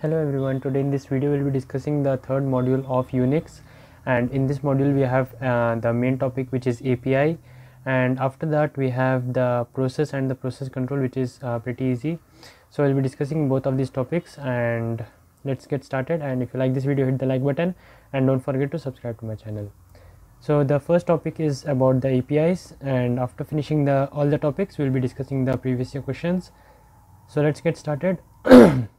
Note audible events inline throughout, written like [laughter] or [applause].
Hello everyone, today in this video we will be discussing the third module of Unix and in this module we have uh, the main topic which is API and after that we have the process and the process control which is uh, pretty easy. So we will be discussing both of these topics and let's get started and if you like this video hit the like button and don't forget to subscribe to my channel. So the first topic is about the APIs and after finishing the all the topics we will be discussing the previous year questions. So let's get started. [clears throat]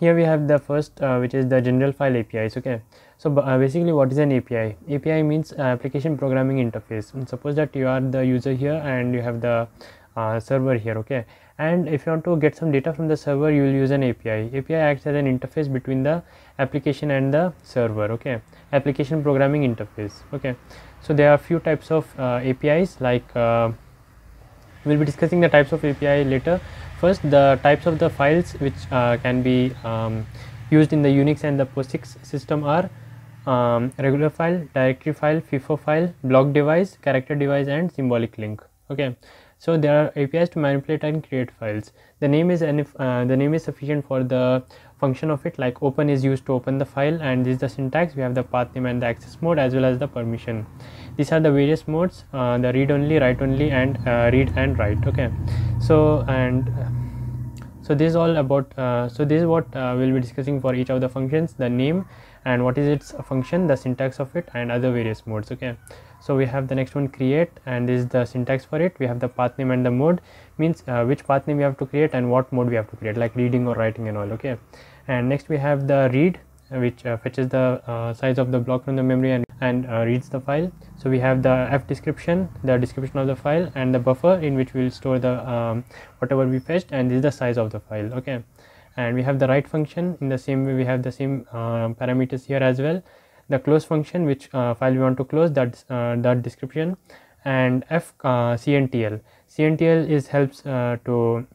here we have the first uh, which is the general file apis okay? So uh, basically what is an api api means uh, application programming interface. And suppose that you are the user here and you have the uh, server here okay? And if you want to get some data from the server you will use an api api acts as an interface between the application and the server okay? Application programming interface okay? So there are few types of uh, apis like uh, we'll be discussing the types of api later First, the types of the files which uh, can be um, used in the Unix and the POSIX system are um, regular file, directory file, FIFO file, block device, character device and symbolic link. Okay, so there are APIs to manipulate and create files. The name is uh, the name is sufficient for the function of it like open is used to open the file and this is the syntax. We have the path name and the access mode as well as the permission. These are the various modes uh, the read only write only and uh, read and write okay? So and uh, so this is all about uh, so this is what uh, we'll be discussing for each of the functions the name and what is its function the syntax of it and other various modes okay? So we have the next one create and this is the syntax for it. We have the path name and the mode. Means uh, which path name we have to create and what mode we have to create like reading or writing and all okay? And next we have the read which uh, fetches the uh, size of the block from the memory and, and uh, reads the file. So we have the f description the description of the file and the buffer in which we will store the um, whatever we fetched and this is the size of the file okay? And we have the write function in the same way we have the same uh, parameters here as well. The close function which uh, file we want to close that uh, that description and f cntl cntl is helps to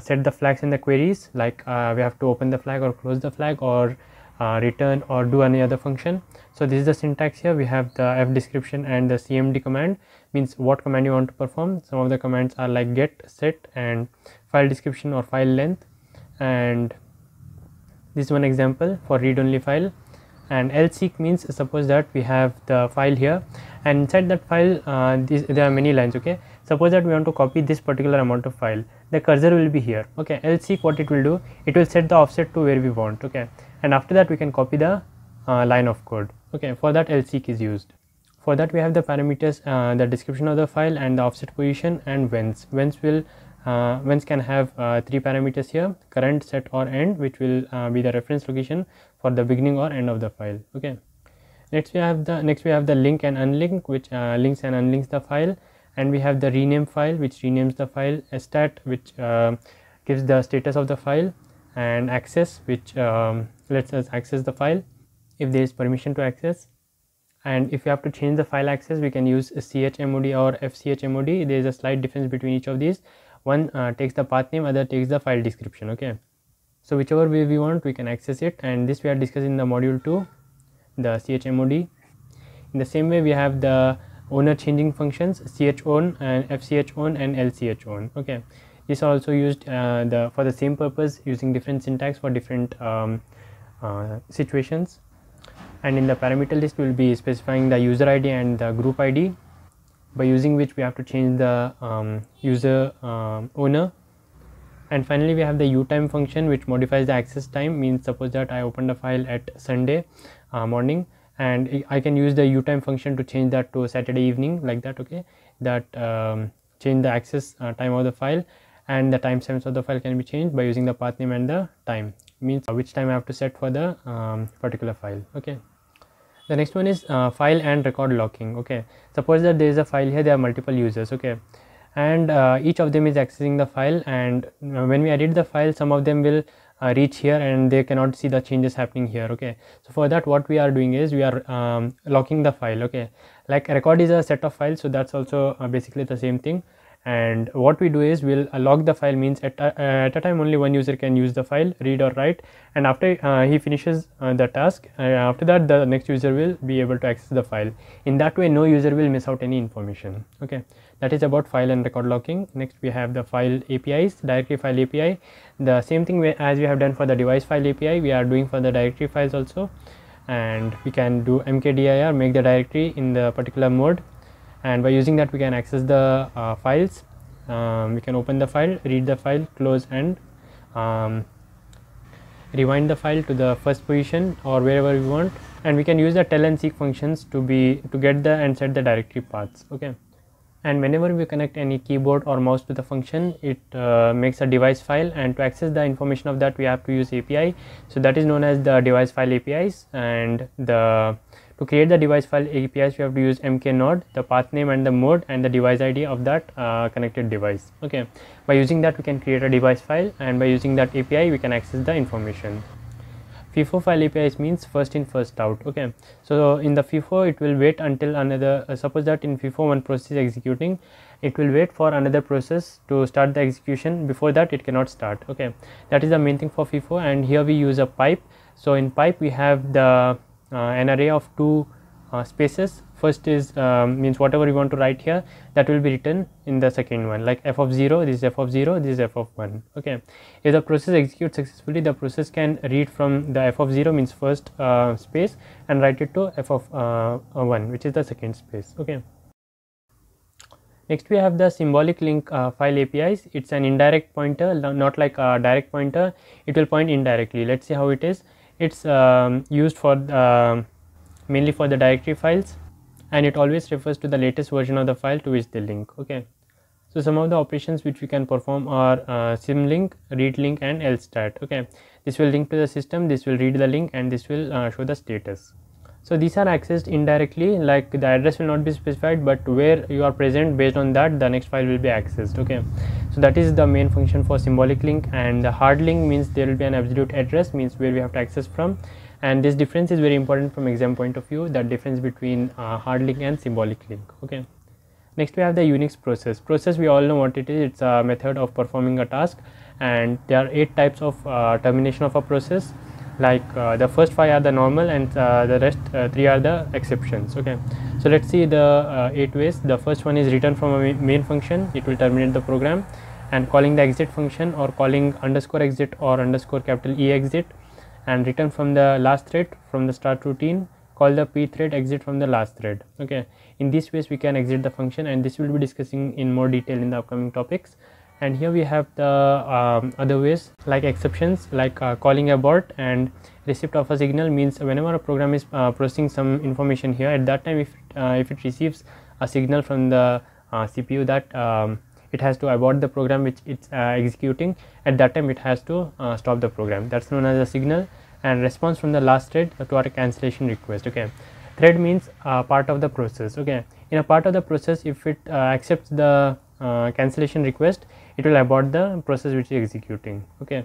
set the flags in the queries like we have to open the flag or close the flag or uh, return or do any other function. So this is the syntax here. We have the f description and the cmd command. Means what command you want to perform. Some of the commands are like get, set and file description or file length. And this one example for read only file. And lseek means suppose that we have the file here. And inside that file uh, this, there are many lines okay? Suppose that we want to copy this particular amount of file. The cursor will be here okay? Lseek what it will do? It will set the offset to where we want okay and after that we can copy the uh, line of code. Okay for that lseek is used. For that we have the parameters uh, the description of the file and the offset position and whence. Whence will uh, whence can have uh, three parameters here current set or end which will uh, be the reference location for the beginning or end of the file. Okay. Next we have the next we have the link and unlink which uh, links and unlinks the file. And we have the rename file which renames the file. Stat which gives the status of the file. And access which um, lets us access the file. If there is permission to access and if you have to change the file access we can use chmod or fchmod there is a slight difference between each of these. One uh, takes the path name other takes the file description okay? So whichever way we want we can access it. And this we are discussing in the module 2 the chmod in the same way we have the owner changing functions chown and fchown and lchown okay? Are also used uh, the for the same purpose using different syntax for different um, situations. And in the parameter list we will be specifying the user id and the group id by using which we have to change the um, user um, owner. And finally we have the utime function which modifies the access time. Means suppose that i opened a file at sunday uh, morning and i can use the utime function to change that to saturday evening like that okay? That um, change the access uh, time of the file and the timestamps of the file can be changed by using the path name and the time means which time I have to set for the um, particular file okay? The next one is uh, file and record locking okay? Suppose that there is a file here there are multiple users okay? And uh, each of them is accessing the file and uh, when we edit the file some of them will uh, reach here and they cannot see the changes happening here okay? So for that what we are doing is we are um, locking the file okay? Like record is a set of files so that's also uh, basically the same thing and what we do is we'll uh, log the file means at, uh, at a time only one user can use the file read or write. And after uh, he finishes uh, the task uh, after that the next user will be able to access the file. In that way no user will miss out any information. Okay. That is about file and record locking. Next we have the file apis directory file api the same thing as we have done for the device file api we are doing for the directory files also. And we can do mkdir make the directory in the particular mode and by using that we can access the uh, files. Um, we can open the file read the file close and um, rewind the file to the first position or wherever we want. And we can use the tell and seek functions to be to get the and set the directory paths okay? And whenever we connect any keyboard or mouse to the function it uh, makes a device file. And to access the information of that we have to use API so that is known as the device file APIs and the to create the device file APIs we have to use mknode the path name and the mode and the device ID of that uh, connected device. Okay. By using that we can create a device file and by using that API we can access the information. FIFO file APIs means first in first out. Okay. So in the FIFO it will wait until another uh, suppose that in FIFO one process is executing it will wait for another process to start the execution. Before that it cannot start. Okay. That is the main thing for FIFO and here we use a pipe. So in pipe we have the an array of two uh, spaces. First is um, means whatever you want to write here that will be written in the second one. Like f of 0 this is f of 0 this is f of 1 okay. If the process executes successfully the process can read from the f of 0 means first uh, space and write it to f of uh, 1 which is the second space. Okay. Next we have the symbolic link uh, file apis it's an indirect pointer not like a direct pointer. It will point indirectly. Let's see how it is it's um, used for uh, mainly for the directory files and it always refers to the latest version of the file to which they link okay? So some of the operations which we can perform are uh, symlink read link and lstat okay? This will link to the system this will read the link and this will uh, show the status so these are accessed indirectly like the address will not be specified but where you are present based on that the next file will be accessed okay? So that is the main function for symbolic link and the hard link means there will be an absolute address means where we have to access from. And this difference is very important from exam point of view that difference between uh, hard link and symbolic link okay? Next we have the unix process. Process we all know what it is. It's a method of performing a task and there are eight types of uh, termination of a process like uh, the first five are the normal and uh, the rest uh, three are the exceptions okay? So let's see the eight ways. The first one is return from a main function. It will terminate the program. And calling the exit function or calling underscore exit or underscore capital e exit. And return from the last thread from the start routine. Call the p thread exit from the last thread okay? In this ways we can exit the function. And this will be discussing in more detail in the upcoming topics and here we have the um, other ways like exceptions like uh, calling abort and receipt of a signal means whenever a program is uh, processing some information here at that time if uh, if it receives a signal from the uh, cpu that um, it has to abort the program which it's uh, executing at that time it has to uh, stop the program. That's known as a signal. And response from the last thread to our cancellation request okay. Thread means part of the process okay. In a part of the process if it accepts the cancellation request it will abort the process which is executing okay?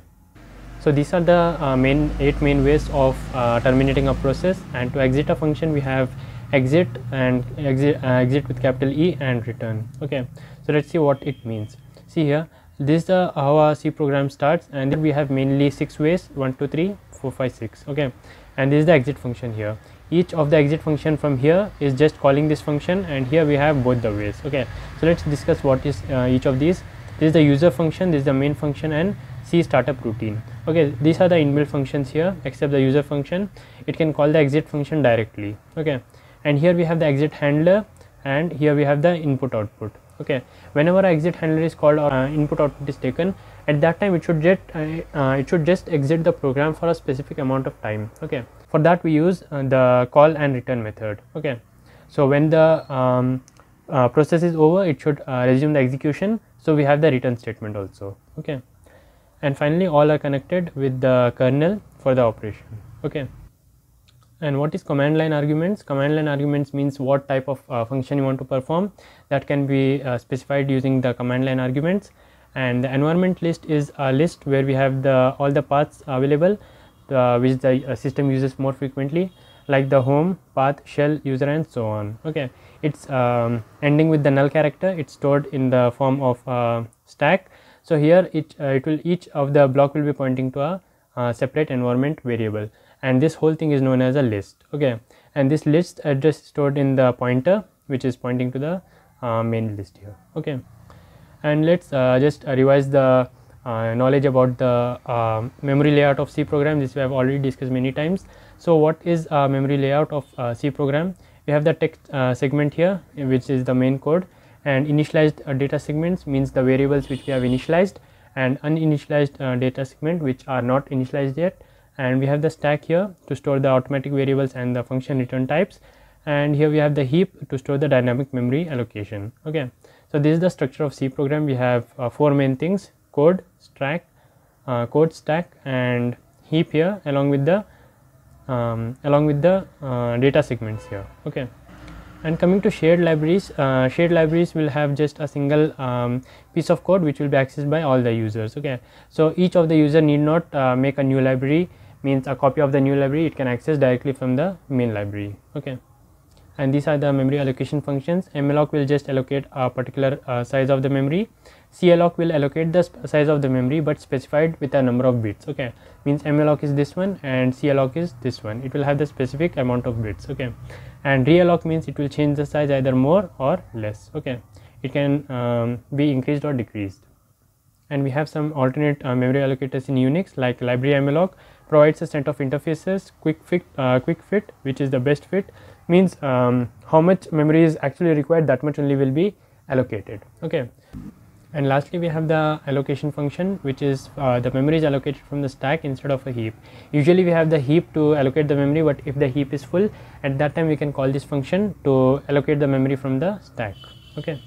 So these are the uh, main eight main ways of uh, terminating a process and to exit a function we have exit and exit, uh, exit with capital E and return okay? So let's see what it means. See here this is the how a C program starts and then we have mainly six ways one two three four five six okay? And this is the exit function here. Each of the exit function from here is just calling this function and here we have both the ways okay? So let's discuss what is uh, each of these this is the user function this is the main function and c startup routine. Okay these are the inbuilt functions here except the user function. It can call the exit function directly. Okay and here we have the exit handler and here we have the input output. Okay whenever exit handler is called or uh, input output is taken at that time it should just uh, uh, it should just exit the program for a specific amount of time. Okay for that we use uh, the call and return method. Okay so when the um, uh, process is over it should uh, resume the execution so we have the return statement also. Okay. And finally all are connected with the kernel for the operation. Okay. And what is command line arguments? Command line arguments means what type of uh, function you want to perform that can be uh, specified using the command line arguments. And the environment list is a list where we have the all the paths available uh, which the uh, system uses more frequently like the home path shell user and so on. Okay. It's um, ending with the null character. It's stored in the form of uh, stack. So here it uh, it will each of the block will be pointing to a uh, separate environment variable. And this whole thing is known as a list. Okay. And this list address stored in the pointer which is pointing to the uh, main list here. Okay. And let's uh, just uh, revise the knowledge about the memory layout of C program. This we have already discussed many times. So, what is a memory layout of uh, C program? We have the text uh, segment here which is the main code. And initialized uh, data segments means the variables which we have initialized and uninitialized uh, data segment which are not initialized yet. And we have the stack here to store the automatic variables and the function return types. And here we have the heap to store the dynamic memory allocation. Okay. So this is the structure of c program. We have uh, four main things code stack uh, code stack and heap here along with the um, along with the uh, data segments here. Okay. And coming to shared libraries uh, shared libraries will have just a single um, piece of code which will be accessed by all the users. Okay. So each of the user need not uh, make a new library means a copy of the new library it can access directly from the main library. Okay. And these are the memory allocation functions. Malloc will just allocate a particular uh, size of the memory calloc will allocate the size of the memory but specified with a number of bits okay? Means malloc is this one and calloc is this one. It will have the specific amount of bits okay? And realloc means it will change the size either more or less okay? It can um, be increased or decreased. And we have some alternate uh, memory allocators in unix like library malloc provides a set of interfaces quick fit uh, quick fit which is the best fit. Means um, how much memory is actually required that much only will be allocated okay and lastly we have the allocation function which is uh, the memory is allocated from the stack instead of a heap. Usually we have the heap to allocate the memory but if the heap is full at that time we can call this function to allocate the memory from the stack. Okay.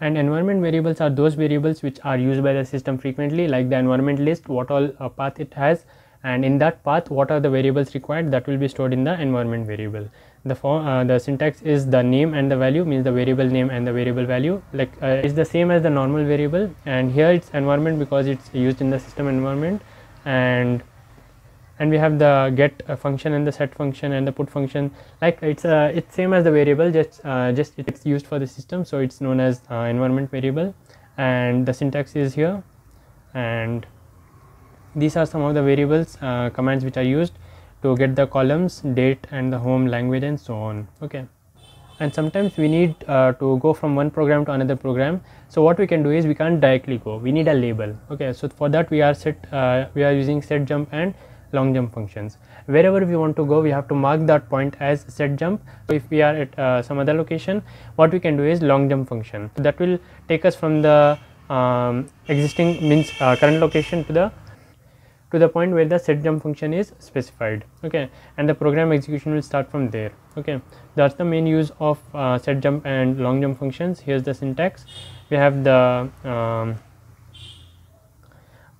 And environment variables are those variables which are used by the system frequently like the environment list what all uh, path it has. And in that path what are the variables required that will be stored in the environment variable the form uh, the syntax is the name and the value means the variable name and the variable value. Like uh, it's the same as the normal variable and here it's environment because it's used in the system environment. And and we have the get uh, function and the set function and the put function. Like it's uh, it's same as the variable just uh, just it's used for the system so it's known as uh, environment variable. And the syntax is here. And these are some of the variables uh, commands which are used to get the columns date and the home language and so on okay? And sometimes we need uh, to go from one program to another program. So what we can do is we can't directly go. We need a label okay? So for that we are set uh, we are using set jump and long jump functions. Wherever we want to go we have to mark that point as set jump. So if we are at uh, some other location what we can do is long jump function. So that will take us from the um, existing means uh, current location to the to the point where the set jump function is specified okay? And the program execution will start from there okay? That's the main use of uh, set jump and long jump functions. Here's the syntax. We have the um,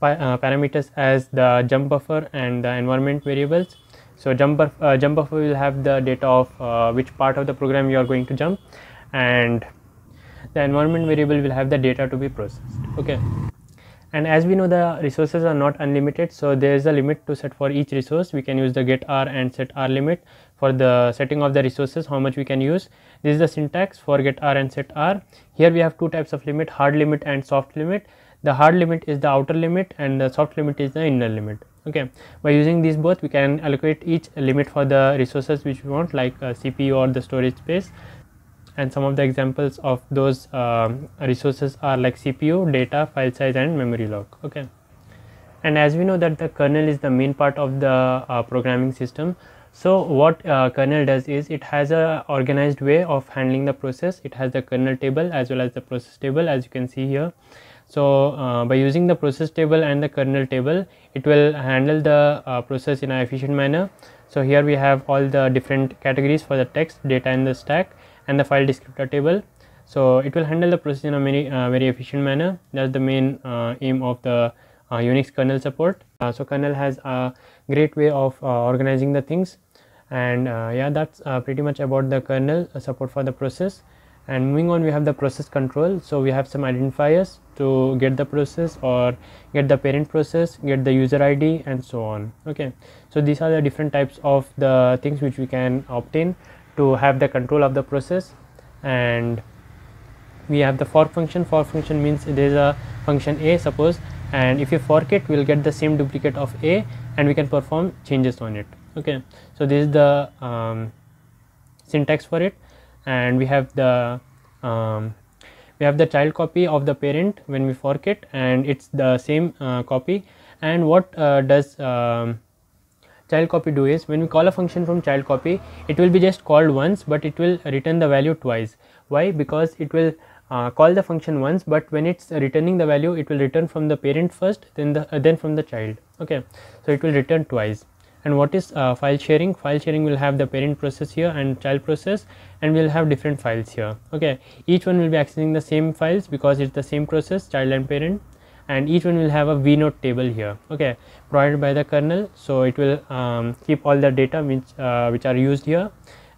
uh, parameters as the jump buffer and the environment variables. So jump, uh, jump buffer will have the data of uh, which part of the program you are going to jump. And the environment variable will have the data to be processed okay and as we know the resources are not unlimited. So there is a limit to set for each resource. We can use the get r and set r limit for the setting of the resources how much we can use. This is the syntax for get r and set r. Here we have two types of limit hard limit and soft limit. The hard limit is the outer limit and the soft limit is the inner limit. Okay. By using these both we can allocate each limit for the resources which we want like uh, cpu or the storage space and some of the examples of those um, resources are like CPU, data, file size and memory log. okay. And as we know that the kernel is the main part of the uh, programming system so what uh, kernel does is it has a organized way of handling the process it has the kernel table as well as the process table as you can see here so uh, by using the process table and the kernel table it will handle the uh, process in an efficient manner so here we have all the different categories for the text data in the stack and the file descriptor table. So it will handle the process in a very uh, very efficient manner. That's the main uh, aim of the uh, unix kernel support. Uh, so kernel has a great way of uh, organizing the things. And uh, yeah that's pretty much about the kernel support for the process. And moving on we have the process control. So we have some identifiers to get the process or get the parent process get the user id and so on. Okay. So these are the different types of the things which we can obtain to have the control of the process. And we have the fork function. Fork function means there is a function a suppose. And if you fork it we will get the same duplicate of a and we can perform changes on it. Okay. So this is the um, syntax for it. And we have the um, we have the child copy of the parent when we fork it. And it's the same uh, copy. And what uh, does um, child copy do is when we call a function from child copy it will be just called once but it will return the value twice. Why? Because it will uh, call the function once but when it's returning the value it will return from the parent first then the uh, then from the child. Okay? So it will return twice. And what is uh, file sharing? File sharing will have the parent process here and child process and we'll have different files here. Okay? Each one will be accessing the same files because it's the same process child and parent and each one will have a vnode table here okay provided by the kernel. So it will um, keep all the data which uh, which are used here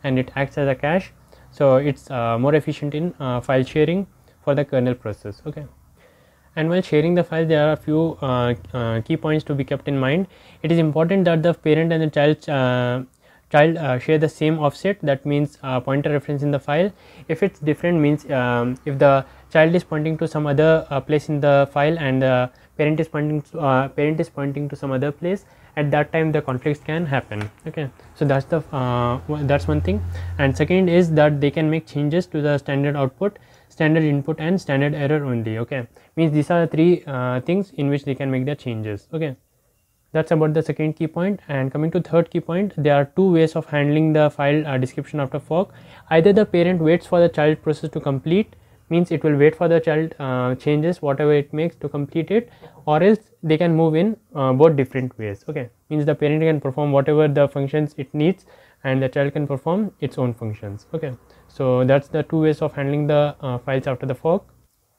and it acts as a cache. So it's uh, more efficient in uh, file sharing for the kernel process okay. And while sharing the file there are a few uh, uh, key points to be kept in mind. It is important that the parent and the child uh, child uh, share the same offset. That means uh, pointer reference in the file. If it's different means um, if the child is pointing to some other uh, place in the file and the parent is pointing to, parent is pointing to some other place. At that time the conflicts can happen. Okay. So that's the that's one thing. And second is that they can make changes to the standard output standard input and standard error only. Okay. Means these are the three uh, things in which they can make the changes. Okay. That's about the second key point. And coming to third key point there are two ways of handling the file uh, description after fork. Either the parent waits for the child process to complete means it will wait for the child uh, changes whatever it makes to complete it or else they can move in uh, both different ways. Okay. Means the parent can perform whatever the functions it needs and the child can perform its own functions. Okay. So that's the two ways of handling the uh, files after the fork.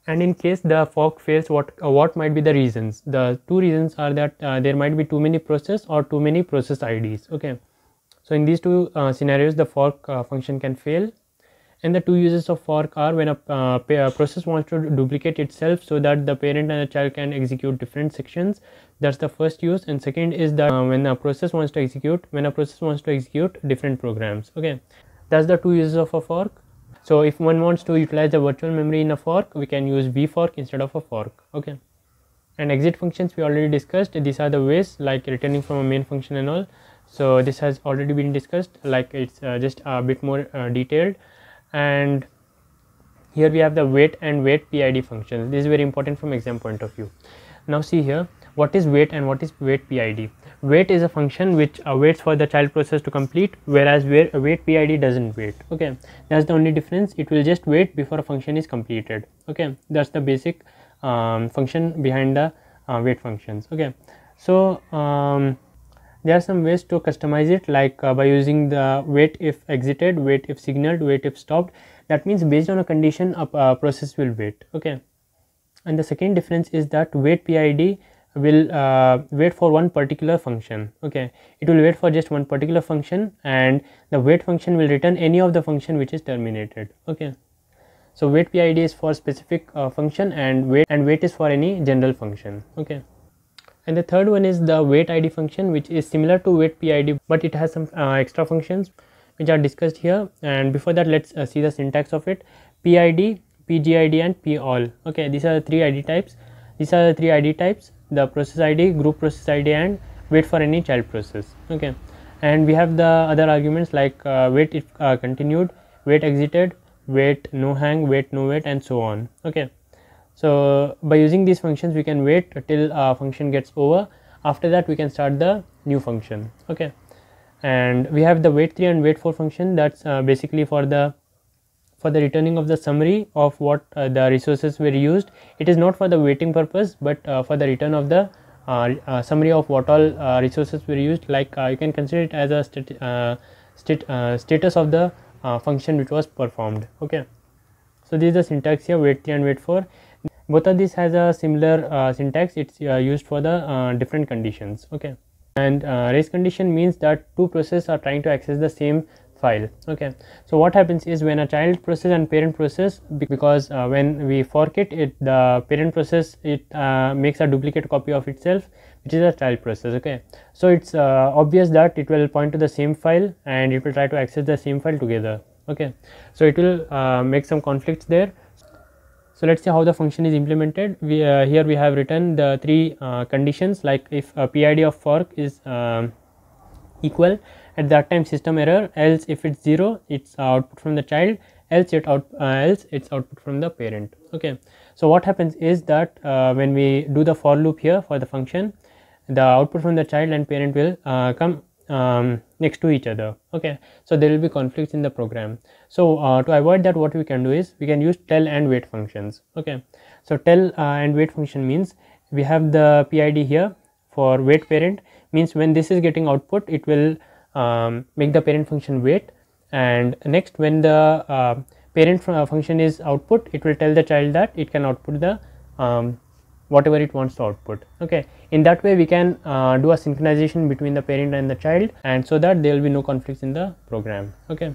And in case the fork fails what uh, what might be the reasons? The two reasons are that uh, there might be too many process or too many process ids okay. So in these two uh, scenarios the fork uh, function can fail and the two uses of fork are when a, uh, process wants to duplicate itself so that the parent and the child can execute different sections. That's the first use. And second is that when a process wants to execute when a process wants to execute different programs. Okay. That's the two uses of a fork. So if one wants to utilize the virtual memory in a fork we can use vfork instead of a fork. Okay. And exit functions we already discussed. These are the ways like returning from a main function and all. So this has already been discussed like it's uh, just a bit more uh, detailed and here we have the wait and wait pid functions this is very important from exam point of view. Now see here what is wait and what is wait pid wait is a function which uh, waits for the child process to complete whereas wait pid doesn't wait. Okay that's the only difference. It will just wait before a function is completed. Okay that's the basic um, function behind the uh, wait functions. Okay so um, there are some ways to customize it like uh, by using the wait if exited wait if signaled wait if stopped. That means based on a condition a, a process will wait okay? And the second difference is that wait pid will uh, wait for one particular function okay? It will wait for just one particular function and the wait function will return any of the function which is terminated okay? So wait pid is for specific uh, function and wait and wait is for any general function okay and the third one is the wait id function which is similar to wait pid but it has some uh, extra functions which are discussed here. And before that let's uh, see the syntax of it. Pid pgid and pall okay these are the three id types. These are the three id types the process id group process id and wait for any child process. Okay. And we have the other arguments like uh, wait if uh, continued wait exited wait no hang wait no wait and so on. Okay so by using these functions we can wait till a function gets over. After that we can start the new function. Okay. And we have the wait 3 and wait 4 function. That's uh, basically for the for the returning of the summary of what uh, the resources were used. It is not for the waiting purpose but uh, for the return of the uh, uh summary of what all uh, resources were used. Like you can consider it as a stat stat status of the function which was performed. Okay. So this is the syntax here wait 3 and wait 4 both of these has a similar syntax. It's used for the different conditions. Okay. And race condition means that two processes are trying to access the same file. Okay. So what happens is when a child process and parent process because uh, when we fork it it the parent process it uh, makes a duplicate copy of itself which is a child process. Okay. So it's uh, obvious that it will point to the same file and it will try to access the same file together. Okay. So it will uh, make some conflicts there so let's see how the function is implemented. We uh, here we have written the three uh, conditions like if pid of fork is um, equal at that time system error else if it's 0 it's output from the child else it out uh, else it's output from the parent. Okay. So what happens is that uh, when we do the for loop here for the function the output from the child and parent will uh, come um, next to each other. Okay so there will be conflicts in the program. So uh, to avoid that what we can do is we can use tell and wait functions. Okay so tell uh, and wait function means we have the pid here for wait parent. Means when this is getting output it will um, make the parent function wait. And next when the uh, parent function is output it will tell the child that it can output the um, whatever it wants to output. Okay? In that way we can uh, do a synchronization between the parent and the child and so that there will be no conflicts in the program. Okay?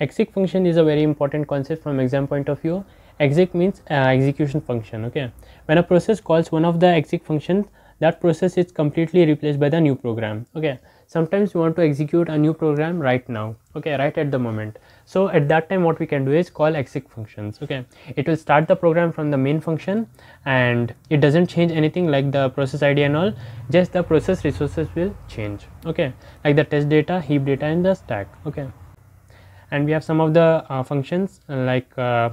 Exec function is a very important concept from exam point of view. Exec means uh, execution function. Okay? When a process calls one of the exec functions that process is completely replaced by the new program. Okay sometimes we want to execute a new program right now okay right at the moment. So at that time what we can do is call exec functions okay. It will start the program from the main function and it doesn't change anything like the process id and all just the process resources will change okay. Like the test data heap data in the stack okay. And we have some of the uh, functions uh, like uh,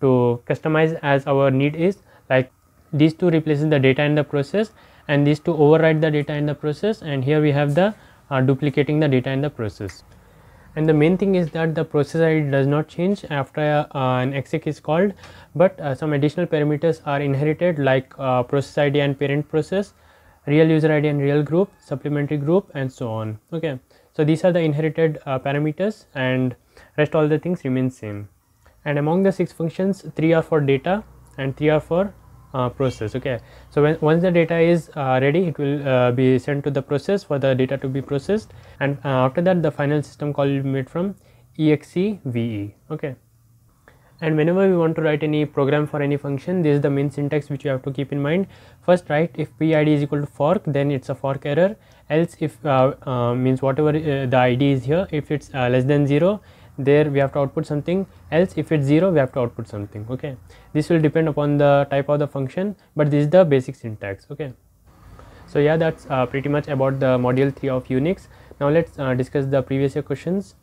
to customize as our need is like these two replaces the data in the process and these to override the data in the process and here we have the uh, duplicating the data in the process. And the main thing is that the process id does not change after uh, an exec is called but uh, some additional parameters are inherited like uh, process id and parent process real user id and real group supplementary group and so on. Okay. So these are the inherited uh, parameters and rest all the things remain same. And among the six functions three are for data and three are for uh, process okay? So when once the data is uh, ready it will uh, be sent to the process for the data to be processed. And uh, after that the final system call will be made from execve okay? And whenever we want to write any program for any function this is the main syntax which you have to keep in mind. First write if pid is equal to fork then it's a fork error. Else if uh, uh, means whatever the id is here if it's less than 0 there we have to output something. Else if it's 0 we have to output something okay? This will depend upon the type of the function but this is the basic syntax okay? So yeah that's uh, pretty much about the module 3 of unix. Now let's uh, discuss the previous year questions.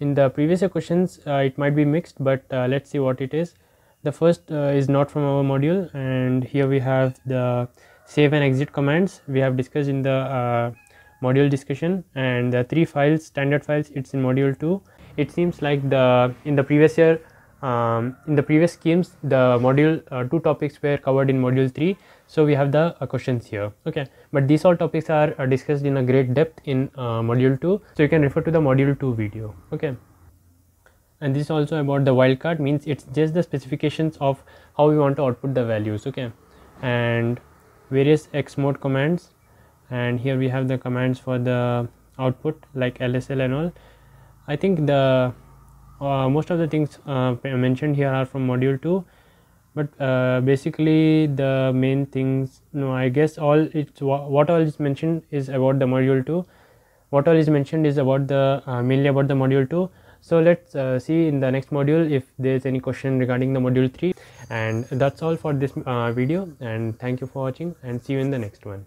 In the previous year questions uh, it might be mixed but uh, let's see what it is. The first uh, is not from our module and here we have the save and exit commands. We have discussed in the uh, module discussion and the three files standard files it's in module 2 it seems like the in the previous year um, in the previous schemes the module uh, 2 topics were covered in module 3 so we have the uh, questions here. Okay. But these all topics are uh, discussed in a great depth in uh, module 2 so you can refer to the module 2 video. Okay. And this is also about the wildcard means it's just the specifications of how we want to output the values. Okay. And various xmod commands and here we have the commands for the output like lsl and all. I think the uh, most of the things uh, mentioned here are from module 2 but uh, basically the main things no i guess all it's what all is mentioned is about the module 2 what all is mentioned is about the uh, mainly about the module 2 so let's uh, see in the next module if there's any question regarding the module 3 and that's all for this uh, video and thank you for watching and see you in the next one